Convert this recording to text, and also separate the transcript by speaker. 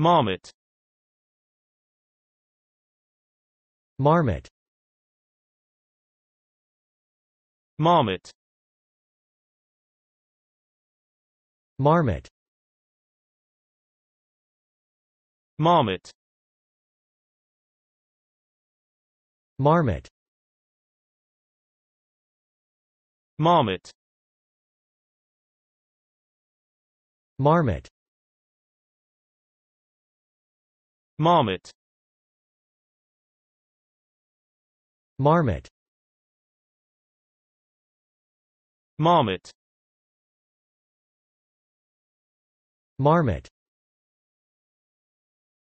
Speaker 1: Marmot.
Speaker 2: Marmot.
Speaker 1: Marmot.
Speaker 2: Marmot.
Speaker 1: Marmot.
Speaker 2: Marmot.
Speaker 1: Marmot.
Speaker 2: Marmot
Speaker 1: Marmot.
Speaker 2: Marmot.
Speaker 1: Marmot.
Speaker 2: Marmot